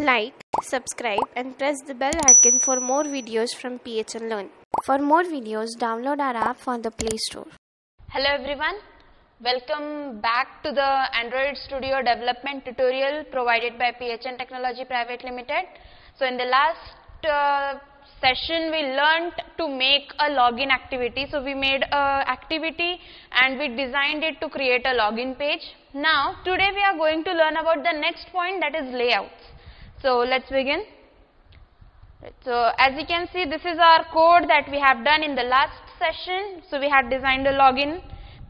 Like, subscribe, and press the bell icon for more videos from PHN Learn. For more videos, download our app from the Play Store. Hello everyone, welcome back to the Android Studio development tutorial provided by PHN Technology Private Limited. So in the last uh, session we learned to make a login activity. So we made a activity and we designed it to create a login page. Now today we are going to learn about the next point that is layouts. So let's begin. So as you can see this is our code that we have done in the last session. So we had designed a login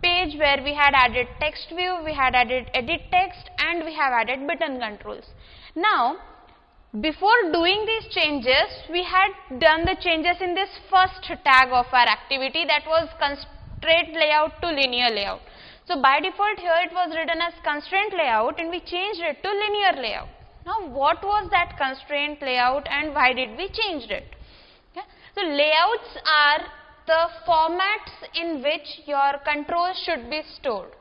page where we had added text view, we had added edit text and we have added button controls. Now before doing these changes we had done the changes in this first tag of our activity that was constraint layout to linear layout. So by default here it was written as constraint layout and we changed it to linear layout. Now what was that constraint layout and why did we change it? Okay. So layouts are the formats in which your control should be stored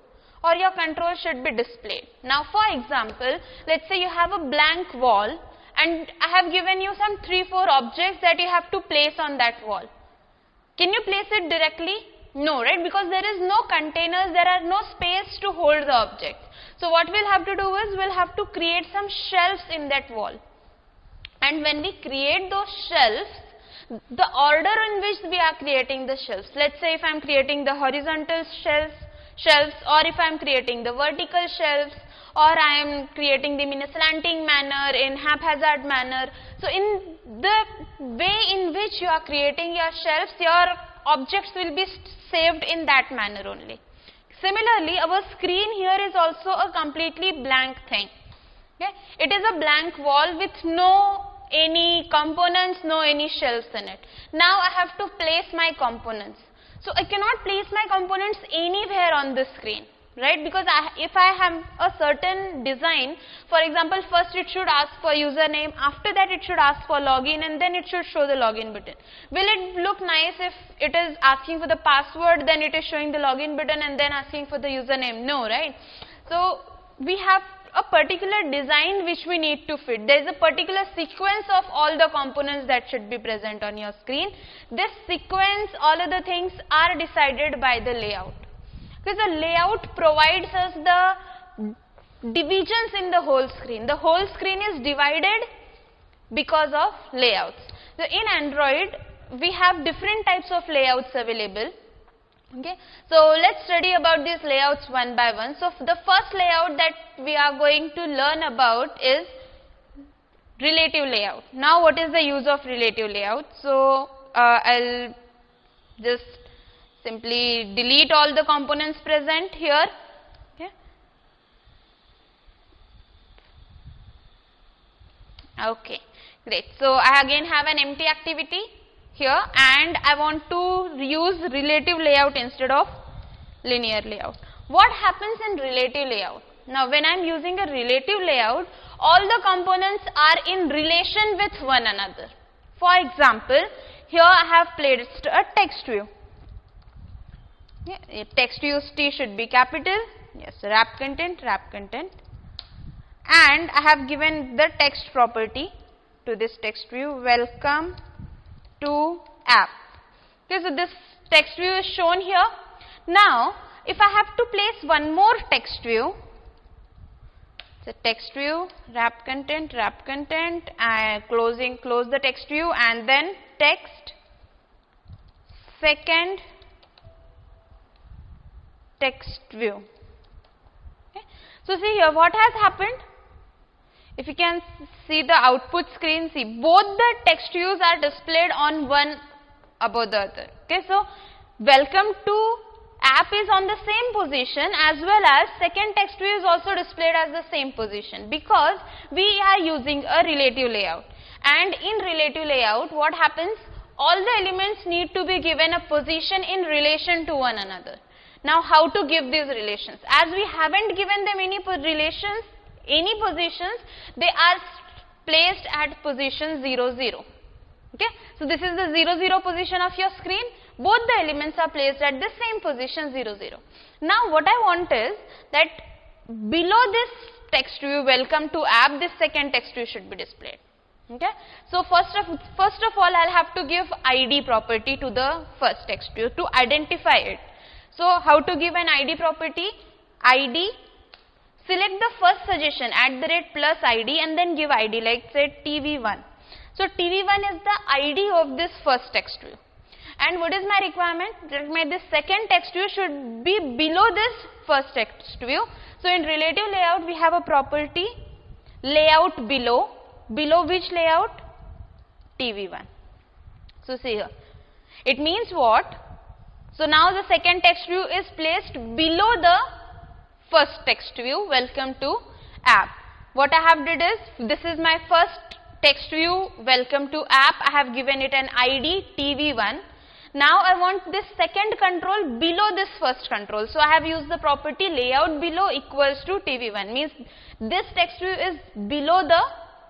or your control should be displayed. Now for example, let's say you have a blank wall and I have given you some 3-4 objects that you have to place on that wall. Can you place it directly? No, right? Because there is no containers, there are no space to hold the objects. So what we'll have to do is we'll have to create some shelves in that wall. And when we create those shelves, the order in which we are creating the shelves. Let's say if I'm creating the horizontal shelves, shelves or if I'm creating the vertical shelves or I am creating them in a slanting manner, in haphazard manner. So in the way in which you are creating your shelves, your objects will be saved in that manner only. Similarly, our screen here is also a completely blank thing. Okay? It is a blank wall with no any components, no any shelves in it. Now I have to place my components. So I cannot place my components anywhere on the screen right? Because I, if I have a certain design for example first it should ask for username after that it should ask for login and then it should show the login button. Will it look nice if it is asking for the password then it is showing the login button and then asking for the username? No right? So we have a particular design which we need to fit. There is a particular sequence of all the components that should be present on your screen. This sequence, all of the things are decided by the layout because the layout provides us the divisions in the whole screen. The whole screen is divided because of layouts. So in Android, we have different types of layouts available. Okay. So let's study about these layouts one by one. So the first layout that we are going to learn about is relative layout. Now what is the use of relative layout? So uh, I'll just simply delete all the components present here. Okay. okay great. So I again have an empty activity here and I want to use relative layout instead of linear layout. What happens in relative layout? Now when I am using a relative layout all the components are in relation with one another. For example here I have placed a text view yeah, text UST should be capital. Yes, wrap content, wrap content. And I have given the text property to this text view. Welcome to app. Okay, so this text view is shown here. Now, if I have to place one more text view, so text view, wrap content, wrap content, and closing, close the text view, and then text. Second text view. Okay. So, see here what has happened? If you can see the output screen, see both the text views are displayed on one above the other. Okay. So, welcome to app is on the same position as well as second text view is also displayed as the same position because we are using a relative layout and in relative layout what happens all the elements need to be given a position in relation to one another. Now how to give these relations? As we haven't given them any relations, any positions, they are placed at position 0, 0. Okay. So this is the 0, 0 position of your screen. Both the elements are placed at the same position 0, 0. Now what I want is that below this text view welcome to app this second text view should be displayed okay so first of first of all i'll have to give id property to the first text view to identify it so how to give an id property? Id select the first suggestion at the rate plus id and then give id like say tv1 so tv1 is the id of this first text view. And what is my requirement? That my this second text view should be below this first text view. So in relative layout we have a property layout below. Below which layout? Tv1 so see here. It means what so now the second text view is placed below the first text view. Welcome to app. What i have did is this is my first text view. Welcome to app. I have given it an id tv1 now I want this second control below this first control. So I have used the property layout below equals to TV1 means this text view is below the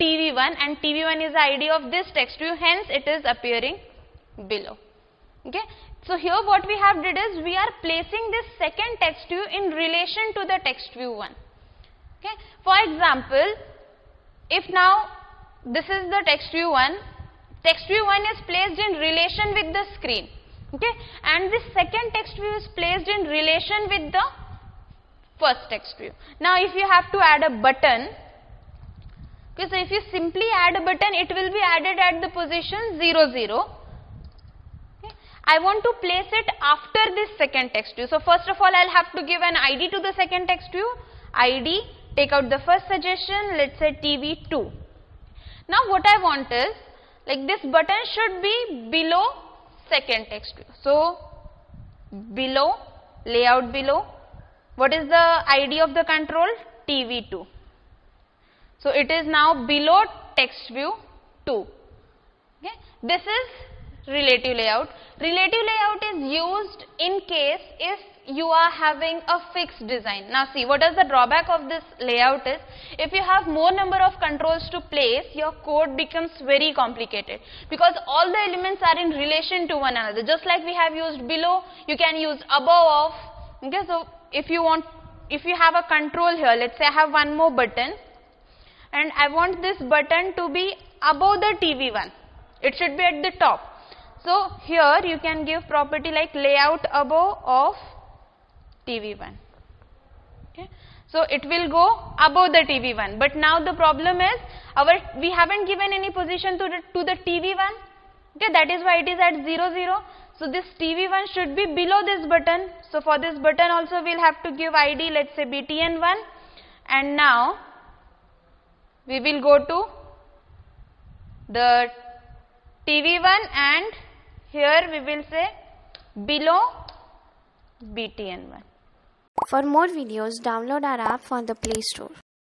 TV1 and TV1 is the ID of this text view. Hence it is appearing below. Okay. So here what we have did is we are placing this second text view in relation to the text view 1. Okay. For example, if now this is the text view 1 text view 1 is placed in relation with the screen okay and this second text view is placed in relation with the first text view now if you have to add a button okay so if you simply add a button it will be added at the position 0 0 okay. I want to place it after this second text view so first of all I'll have to give an ID to the second text view ID take out the first suggestion let's say TV2 now what I want is like this button should be below second text view. So, below layout below what is the ID of the control TV2. So, it is now below text view 2. Okay. This is relative layout. Relative layout is used in case if you are having a fixed design. Now see what is the drawback of this layout is if you have more number of controls to place your code becomes very complicated. Because all the elements are in relation to one another. Just like we have used below you can use above of. Okay so if you want if you have a control here let's say I have one more button and I want this button to be above the TV one. It should be at the top so here you can give property like layout above of TV1. Okay. So it will go above the TV1 but now the problem is our we haven't given any position to the, to the TV1 okay that is why it is at 0 0. So this TV1 should be below this button. So for this button also we will have to give ID let's say BTN1 and now we will go to the TV1 and here we will say below BTN1. For more videos, download our app from the Play Store.